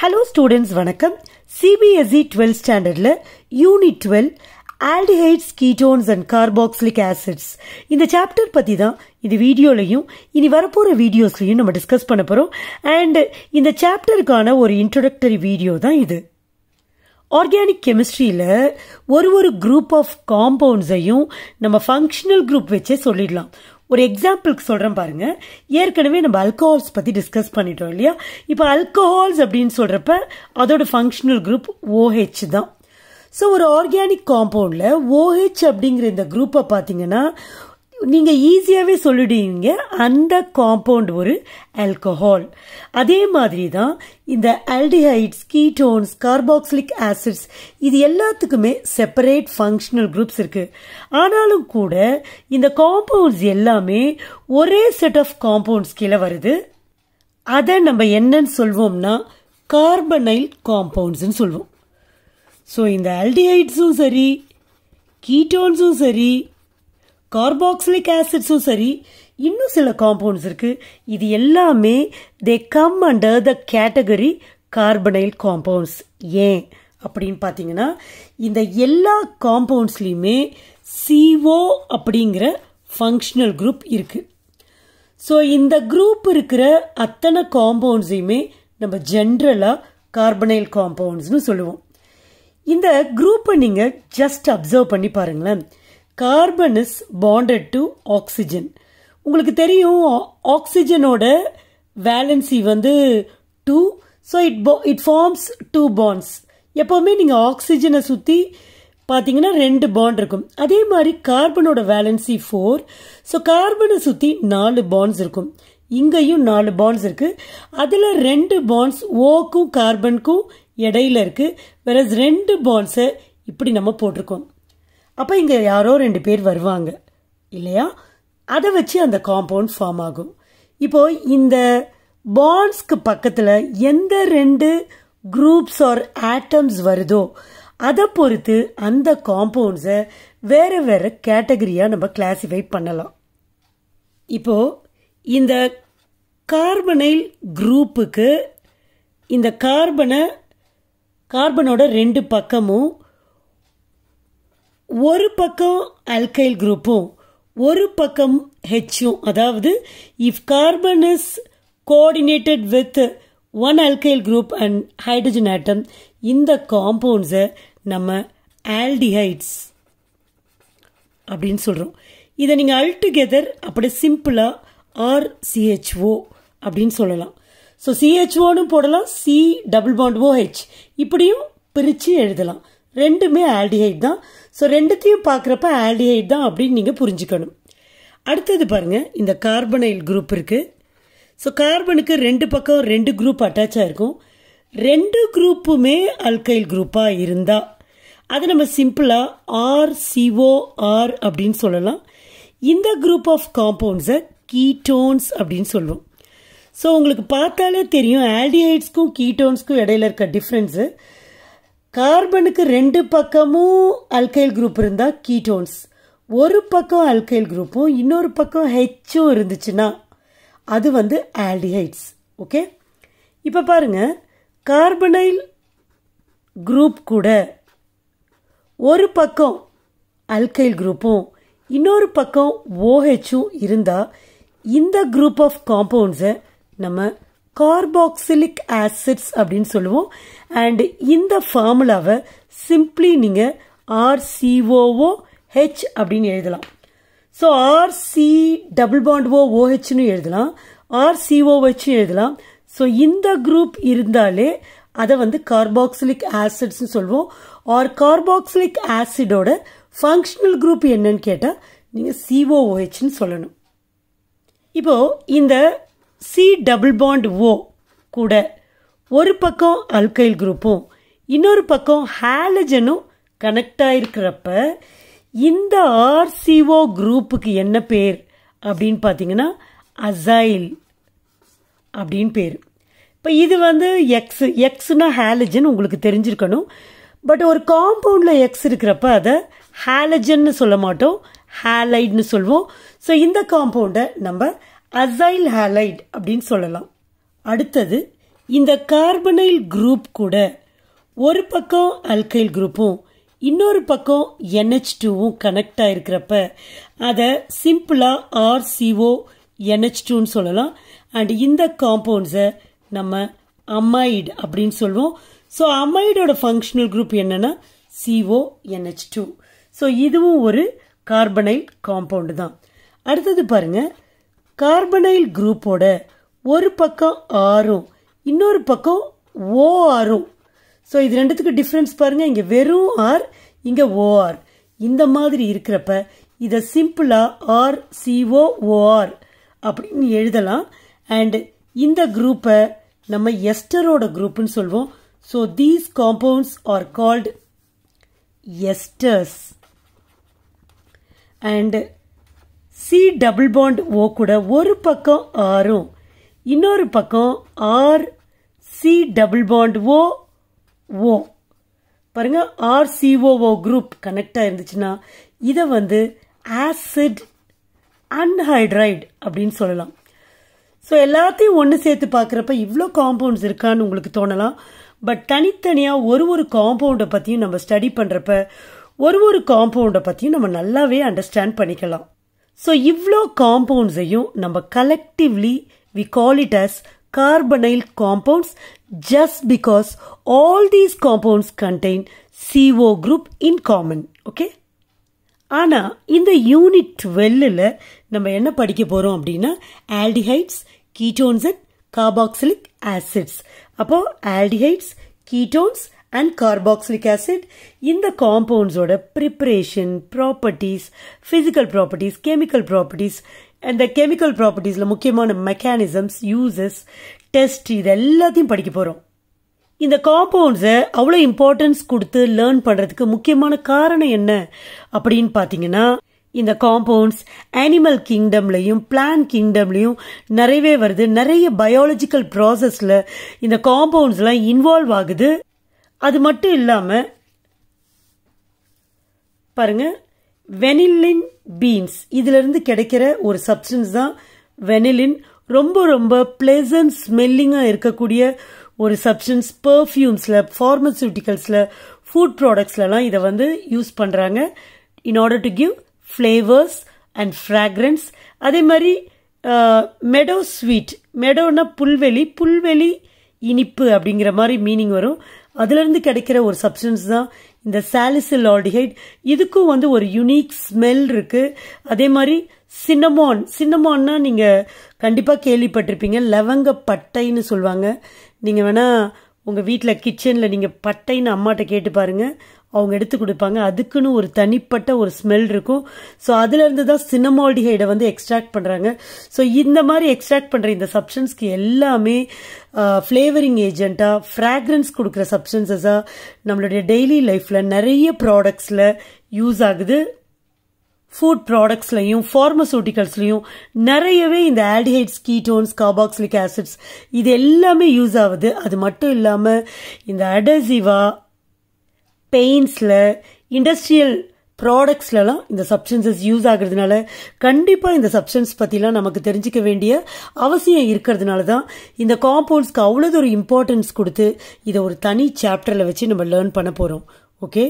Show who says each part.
Speaker 1: Hello students வணக்கம். CBSE twelfth ஸ்டாண்டர்டில் unit twelve aldehydes ketones and carboxylic acids இந்த chapter பற்றி தான் இது வீடியோலையும் இனி வரப்போகிற வீடியோஸ்லையும் நம்ம டிஸ்கஸ் பண்ண போகிறோம் அண்ட் இந்த சாப்டருக்கான ஒரு இன்ட்ரொடக்டரி வீடியோ தான் இது. ஆர்கானிக் கெமிஸ்ட்ரியில் ஒரு ஒரு குரூப் ஆஃப் காம்பவுண்ட்ஸையும் நம்ம ஃபங்க்ஷனல் குரூப் வச்சே சொல்லிடலாம். ஒரு எக்ஸாம்பிளுக்கு சொல்கிறேன் பாருங்க. ஏற்கனவே நம்ம அல்கோஹால்ஸ் பற்றி டிஸ்கஸ் பண்ணிட்டோம் இல்லையா? இப்போ அல்கோஹால்ஸ் அப்படின்னு சொல்கிறப்ப அதோட ஃபங்க்ஷனல் குரூப் ஓஹெச் தான். ஸோ ஒரு ஆர்கானிக் காம்பவுண்டில் ஓஹெச் அப்படிங்கிற இந்த குரூப்பை பார்த்தீங்கன்னா நீங்கள் ஈஸியாகவே சொல்லிடுவீங்க. அந்த காம்பவுண்ட் ஒரு ஆல்கஹால் அதே மாதிரி தான் இந்த ஆல்டிஹைட்ஸ் கீட்டோன்ஸ் கார்பாக்சிலிக் ஆசிட்ஸ் இது எல்லாத்துக்குமே செப்பரேட் ஃபங்க்ஷனல் குரூப்ஸ் இருக்குது ஆனாலும் கூட இந்த காம்பவுண்ட்ஸ் எல்லாமே ஒரே செட் ஆஃப் காம்பவுண்ட்ஸ் கீழே வருது. அதை நம்ம என்னன்னு சொல்வோம்னா கார்பனைல் காம்பவுண்ட்ஸ்னு சொல்வோம். ஸோ இந்த ஆல்டிஹைட்ஸும் சரி கீட்டோன்ஸும் சரி கார்பாக்சிலிக் ஆசிட்ஸும் சரி இன்னும் சில காம்பவுண்ட்ஸ் இருக்கு. இது எல்லாமே they come under the category carbonyl compounds ஏன்? அப்படின்னு பார்த்தீங்கன்னா இந்த எல்லா காம்பவுண்ட்ஸ்லையுமே சிஓ அப்படிங்கிற ஃபங்க்ஷனல் குரூப் இருக்குது ஸோ இந்த குரூப் இருக்கிற அத்தனை காம்பவுண்ட்ஸையுமே நம்ம ஜென்ரலாக கார்பனைல் காம்பவுண்ட்ஸ்னு சொல்லுவோம். இந்த குரூப்பை நீங்கள் ஜஸ்ட் அப்சர்வ் பண்ணி பாருங்களேன். Carbon is bonded to oxygen உங்களுக்கு தெரியும் ஆக்சிஜனோட வேலன்சி வந்து two so it it forms two bonds எப்போவுமே நீங்கள் ஆக்சிஜனை சுற்றி பார்த்தீங்கன்னா ரெண்டு பாண்ட் இருக்கும். அதே மாதிரி கார்பனோட வேலன்சி ஃபோர் ஸோ கார்பனை சுற்றி நாலு பாண்ட்ஸ் இருக்கும். இங்கேயும் நாலு பாண்ட்ஸ் இருக்குது அதில் ரெண்டு பாண்ட்ஸ் ஓக்கும் கார்பனுக்கும் இடையில இருக்கு. வேற ரெண்டு பாண்ட்ஸை இப்படி நம்ம போட்டிருக்கோம். அப்போ இங்கே யாரோ ரெண்டு பேர் வருவாங்க. இல்லையா? அதை வச்சு அந்த காம்பவுண்ட் ஃபார்ம் ஆகும். இப்போது இந்த பாண்ட்ஸ்க்கு பக்கத்தில் எந்த ரெண்டு குரூப்ஸ் ஆர் ஆட்டம்ஸ் வருதோ அதை பொறுத்து அந்த காம்பவுண்ட்ஸை வேறு வேறு கேட்டகரியாக நம்ம கிளாஸிஃபை பண்ணலாம். இப்போது இந்த கார்பனைல் குரூப்புக்கு இந்த கார்பனை கார்பனோட ரெண்டு பக்கமும் ஒரு பக்கம் அல்கைல் குரூப்பும் ஒரு பக்கம் ஹெச்சும் அதாவது if carbon is coordinated with one alkyl group and hydrogen atom இந்த காம்பவுண்ட்ஸை நம்ம ஆல்டிஹைட்ஸ் அப்படின்னு சொல்கிறோம் இதை நீங்கள் அல்டுகெதர் அப்படி சிம்பிளாக ஆர் சிஹெச்ஓ அப்படின்னு சொல்லலாம். ஸோ சிஹெச்ஓன்னு போடலாம் சி டபுள் பாண்ட் ஓஹெச் இப்படியும் பிரித்து எழுதலாம். ரெண்டுமே ஆல்டிஹைட் தான். ஸோ ரெண்டுத்தையும் பார்க்குறப்ப ஆல்டிஹைட் தான் அப்படின்னு நீங்கள் புரிஞ்சுக்கணும். அடுத்தது பாருங்கள் இந்த கார்பனைல் குரூப் இருக்குது ஸோ கார்பனுக்கு ரெண்டு பக்கம் ரெண்டு குரூப் அட்டாச் இருக்கும். ரெண்டு குரூப்புமே அல்கைல் குரூப்பாக இருந்தால் அதை நம்ம சிம்பிளாக ஆர் சிஓஆர் அப்படின்னு சொல்லலாம். இந்த குரூப் ஆஃப் காம்பவுண்ட்ஸை கீட்டோன்ஸ் அப்படின்னு சொல்லுவோம் ஸோ உங்களுக்கு பார்த்தாலே தெரியும் ஆல்டிஹைட்ஸ்க்கும் கீட்டோன்ஸ்க்கும் இடையில இருக்க டிஃப்ரென்ஸு கார்பனுக்கு ரெண்டு பக்கமும் அல்கைல் குரூப் இருந்தால் கீட்டோன்ஸ் ஒரு பக்கம் அல்கைல் குரூப்பும் இன்னொரு பக்கம் ஹெச்சும் இருந்துச்சுன்னா அது வந்து ஆல்டிஹைட்ஸ் ஓகே இப்போ பாருங்க கார்பனைல் குரூப் கூட ஒரு பக்கம் அல்கைல் குரூப்பும் இன்னொரு பக்கம் ஓஹெச்சும் இருந்தால் இந்த குரூப் ஆஃப் காம்பவுண்ட்ஸை நம்ம கார்பாக்சிலிக் ஆசிட்ஸ் அப்படின்னு சொல்லுவோம். அண்ட் இந்த ஃபார்முலாவை சிம்பிளி நீங்கள் ஆர்சிஓஓ ஹெச் அப்படின்னு எழுதலாம். So RC double bond O ஓஹெச்னு எழுதலாம். ஆர்சிஓஹெச்னு எழுதலாம். ஸோ இந்த குரூப் இருந்தாலே அதை வந்து கார்பாக்சிலிக் ஆசிட்ஸ்னு சொல்லுவோம். ஆர் கார்பாக்சிலிக் ஆசிடோட ஃபங்க்ஷனல் குரூப் என்னன்னு கேட்டால் நீங்கள் சிஓஓஹெச்னு சொல்லணும். இப்போது இந்த சி டபுள் பாண்ட் ஓ கூட ஒரு பக்கம் அல்கைல் குரூப்பும் இன்னொரு பக்கம் ஹாலஜனும் கனெக்ட் ஆகிருக்கிறப்ப இந்த ஆர்சிஓ குரூப்புக்கு என்ன பேர் அப்படின்னு பார்த்தீங்கன்னா அசைல் அப்படின்னு பேர். இப்போ இது வந்து எக்ஸ் எக்ஸ்னா ஹாலஜன் உங்களுக்கு தெரிஞ்சிருக்கணும். பட் ஒரு காம்பவுண்டில் எக்ஸ் இருக்கிறப்ப அதை ஹாலஜன்னு சொல்ல மாட்டோம் ஹேலைட்னு சொல்லுவோம் ஸோ இந்த காம்பவுண்டை நம்ம அசைல் ஹாலைட் அப்படின்னு சொல்லலாம். அடுத்தது இந்த கார்பனைல் குரூப் கூட ஒரு பக்கம் அல்கைல் குரூப்பும் இன்னொரு பக்கம் என்ஹெச் டூவும் கனெக்ட் ஆயிருக்கிறப்ப அதை சிம்பிளாக ஆர்சிஓ என்ஹெச் டூன்னு சொல்லலாம். அண்ட் இந்த காம்பவுண்ட்ஸை நம்ம அமைடு அப்படின்னு சொல்லுவோம் ஸோ அமைடோட ஃபங்க்ஷனல் குரூப் என்னன்னா சிஓ என்ஹெச் டூ ஸோ இதுவும் ஒரு கார்பனைல் காம்பவுண்டு தான். அடுத்தது பாருங்கள் கார்பனைல் குரூப்போட ஒரு பக்கம் ஆறும் இன்னொரு பக்கம் ஓஆரும் ஸோ இது ரெண்டுத்துக்கு டிஃப்ரென்ஸ் பாருங்கள் இங்கே வெறும் ஆர் இங்கே ஓஆர் இந்த மாதிரி இருக்கிறப்ப இதை சிம்பிளாக ஆர் சிஓ ஓஆர் அப்படின்னு எழுதலாம். அண்ட் இந்த குரூப்பை நம்ம எஸ்டரோட குரூப்னு சொல்வோம். So these compounds are called esters and C double bond O கூட ஒரு பக்கம் ஆறும் இன்னொரு பக்கம் R C double bond O O பாருங்க ஆர்சிஓஓ குரூப் கனெக்டாக இருந்துச்சுன்னா இதை வந்து ஆசிட் அன்ஹைட்ரைட் அப்படின்னு சொல்லலாம். ஸோ எல்லாத்தையும் ஒன்று சேர்த்து பார்க்குறப்ப இவ்வளோ காம்பவுண்ட்ஸ் இருக்கான்னு உங்களுக்கு தோணலாம். பட் தனித்தனியாக ஒரு ஒரு காம்பவுண்டை பற்றியும் நம்ம ஸ்டடி பண்ணுறப்ப ஒரு ஒரு காம்பவுண்டை பற்றியும் நம்ம நல்லாவே அண்டர்ஸ்டாண்ட் பண்ணிக்கலாம். ஸோ இவ்வளோ காம்பவுண்ட்ஸையும் நம்ம collectively we call it as carbonyl compounds just because all these compounds contain CO group in common okay ஆனால் இந்த யூனிட் டுவெல்லில் நம்ம என்ன படிக்க போகிறோம் அப்படின்னா aldehydes ketones and carboxylic acids அப்போ aldehydes ketones and carboxylic acid இந்த காம்பவுண்ட்ஸோட preparation properties physical properties chemical properties அந்த கெமிக்கல் ப்ராப்பர்ட்டிஸில் முக்கியமான மெக்கானிசம்ஸ் யூசஸ் டெஸ்ட் இது எல்லாத்தையும் படிக்க போகிறோம் இந்த காம்பவுண்ட்ஸை அவ்வளோ இம்பார்ட்டன்ஸ் கொடுத்து லேர்ன் பண்ணுறதுக்கு முக்கியமான காரணம் என்ன? அப்படின்னு பார்த்தீங்கன்னா இந்த காம்பவுண்ட்ஸ் அனிமல் கிங்டம்லையும் பிளான் கிங்டம்லையும் நிறையவே வருது. நிறைய பயாலஜிக்கல் ப்ராசஸில் இந்த காம்பவுண்ட்ஸ்லாம் இன்வால்வ் ஆகுது. அது மட்டும் இல்லாமல் பாருங்க வெனிலின் பீன்ஸ் இதிலிருந்து கிடைக்கிற ஒரு சப்ஸ்டன்ஸ் தான் வெனிலின் ரொம்ப ரொம்ப பிளேசன்ட் ஸ்மெல்லிங்காக இருக்கக்கூடிய ஒரு சப்ஸ்டன்ஸ் பர்ஃப்யூம்ஸில் ஃபார்மசூட்டிக்கல்ஸில் ஃபுட் ப்ராடக்ட்ஸ்லலாம் இதை வந்து யூஸ் பண்ணுறாங்க in order to give flavours and fragrance அதே மாதிரி மெடோ ஸ்வீட் மெடோன்னா புல்வெளி புல்வெளி இனிப்பு அப்படிங்கிற மாதிரி மீனிங் வரும். அதுலேருந்து கிடைக்கிற ஒரு சப்ஸ்டன்ஸ் தான் இந்த சாலிசில் ஆல்டிஹைட் இதுக்கும் வந்து ஒரு யுனிக் ஸ்மெல் இருக்குது அதே மாதிரி சின்னமான் சின்னமான்னா நீங்கள் கண்டிப்பாக கேள்விப்பட்டிருப்பீங்க. லவங்க பட்டைன்னு சொல்லுவாங்க. நீங்கள் வேணால் உங்கள் வீட்டில் கிச்சனில் நீங்கள் பட்டைன்னு அம்மாட்ட கேட்டு பாருங்க. அவங்க எடுத்து கொடுப்பாங்க. அதுக்குன்னு ஒரு தனிப்பட்ட ஒரு ஸ்மெல் இருக்கும். ஸோ அதுலேருந்து தான் சினமால்டிஹைடை வந்து எக்ஸ்ட்ராக்ட் பண்ணுறாங்க ஸோ இந்த மாதிரி எக்ஸ்ட்ராக்ட் பண்ணுற இந்த சப்ஸ்டன்ஸ்க்கு எல்லாமே ஃப்ளேவரிங் ஏஜெண்ட்டாக ஃப்ராக்ரன்ஸ் கொடுக்குற சப்ஸ்டன்சஸாக நம்மளுடைய டெய்லி லைஃப்பில் நிறைய ப்ராடக்ட்ஸில் யூஸ் ஆகுது. ஃபுட் ப்ராடக்ட்ஸ்லையும் ஃபார்மசூட்டிக்கல்ஸ்லையும் நிறையவே இந்த ஆல்டிஹைட்ஸ் கீட்டோன்ஸ் கார்பாக்சிலிக் ஆசிட்ஸ் இது எல்லாமே யூஸ் ஆகுது. அது மட்டும் இல்லாமல் இந்த அடசிவா பெயின்ஸில் இண்டஸ்ட்ரியல் ப்ராடக்ட்ஸ்லலாம் இந்த சப்ஸ்டன்சஸ் யூஸ் ஆகுறதுனால கண்டிப்பாக இந்த சப்ஸ்டன்ஸ் பற்றிலாம் நமக்கு தெரிஞ்சுக்க வேண்டிய அவசியம் இருக்கிறதுனால தான் இந்த காம்பவுண்ட்ஸ்க்கு அவ்வளோது ஒரு இம்பார்ட்டன்ஸ் கொடுத்து இதை ஒரு தனி சாப்டரில் வச்சு நம்ம லேர்ன் பண்ண போகிறோம் ஓகே